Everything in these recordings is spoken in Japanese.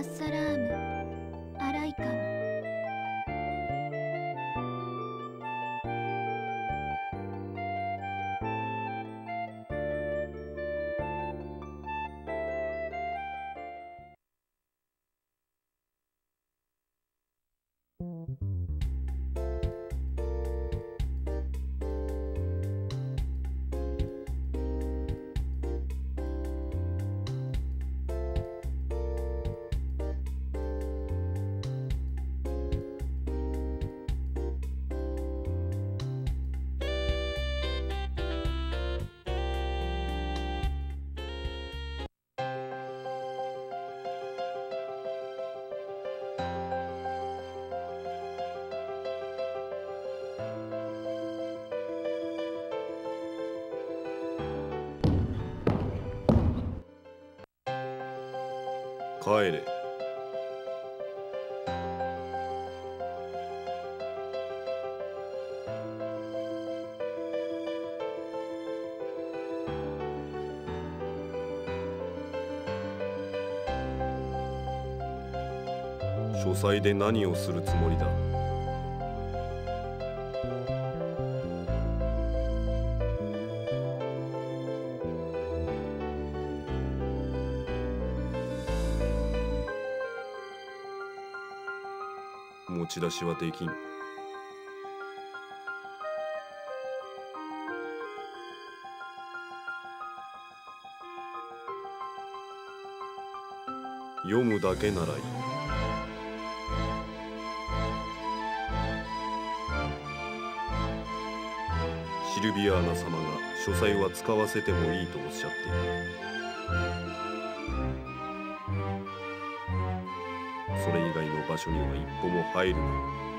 アッサラーム。帰れ。書斎で何をするつもりだ？ち出しはできん。読むだけならいい。シルビアーナ様が書斎は使わせてもいいとおっしゃっている。それ以外場所には一歩も入るな。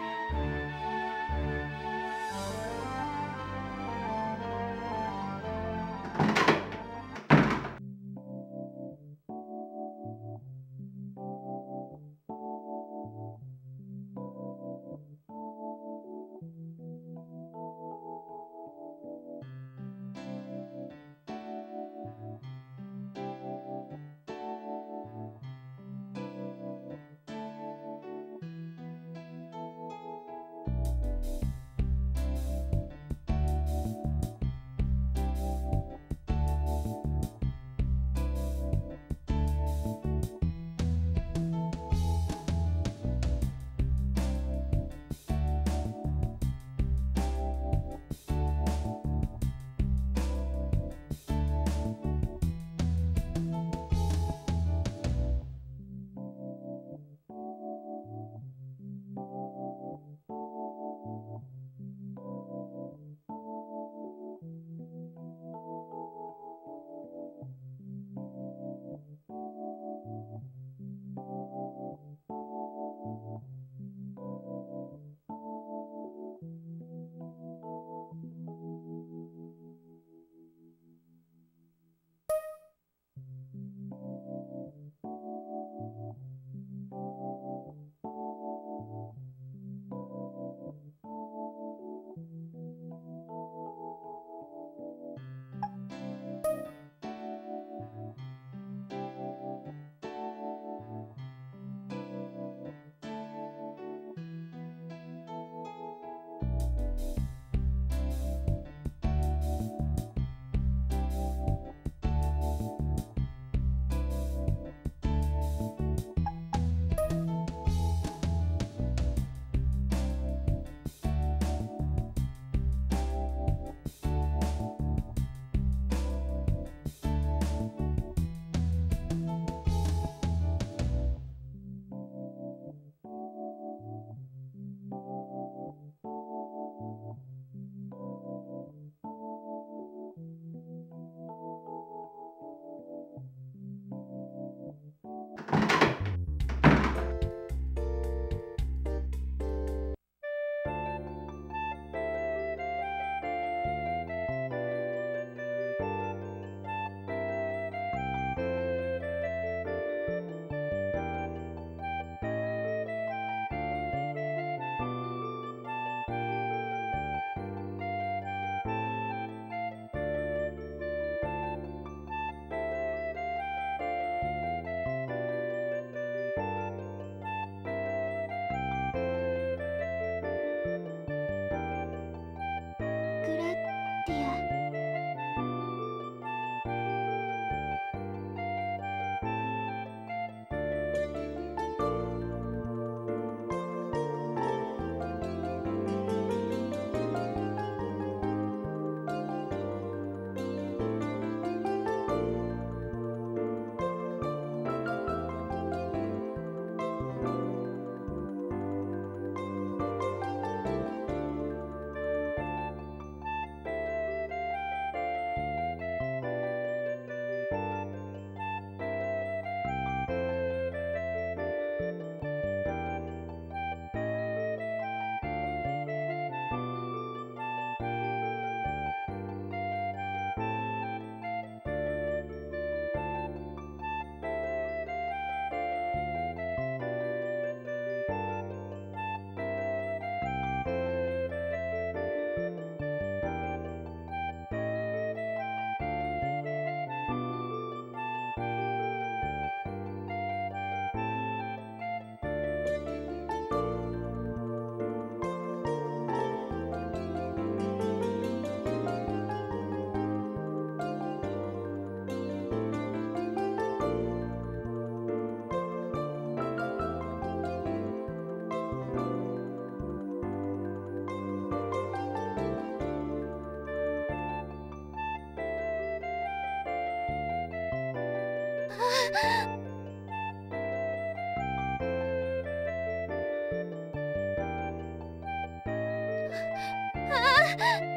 ああ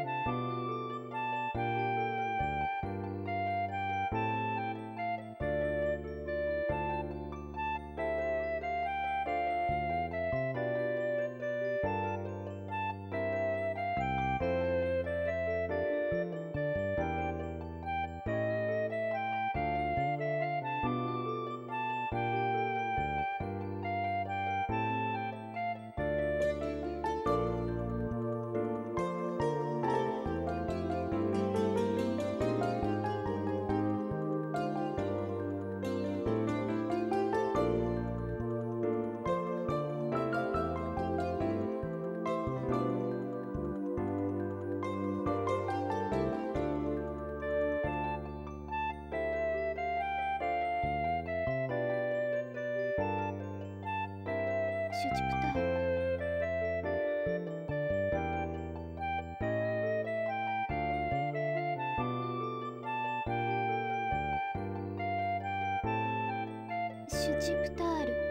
シュチプタール。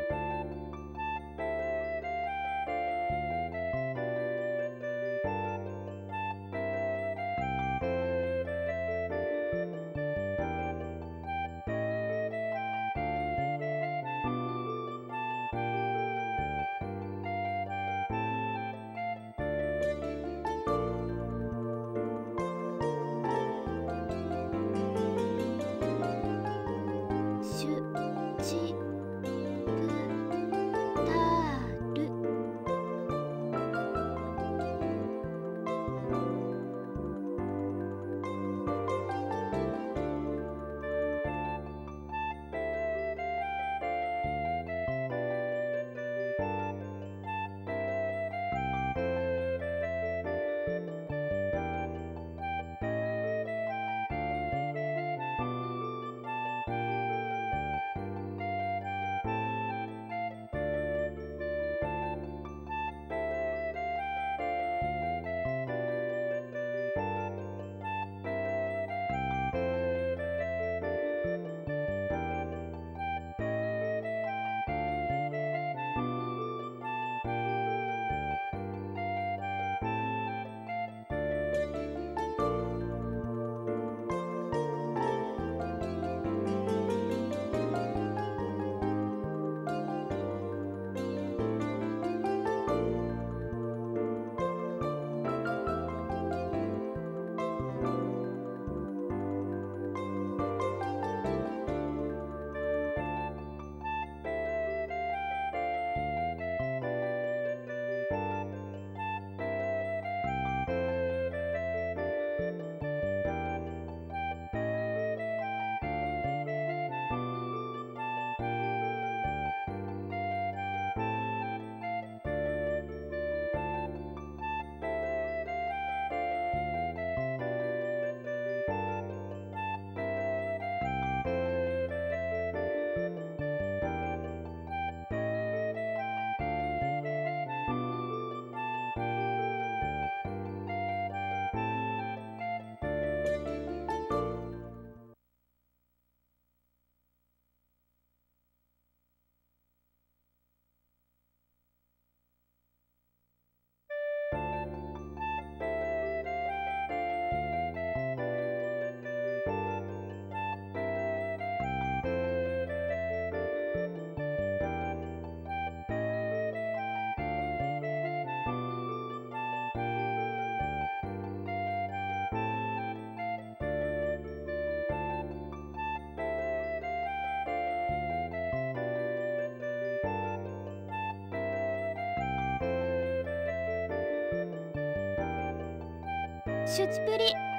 シュチプリ。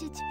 10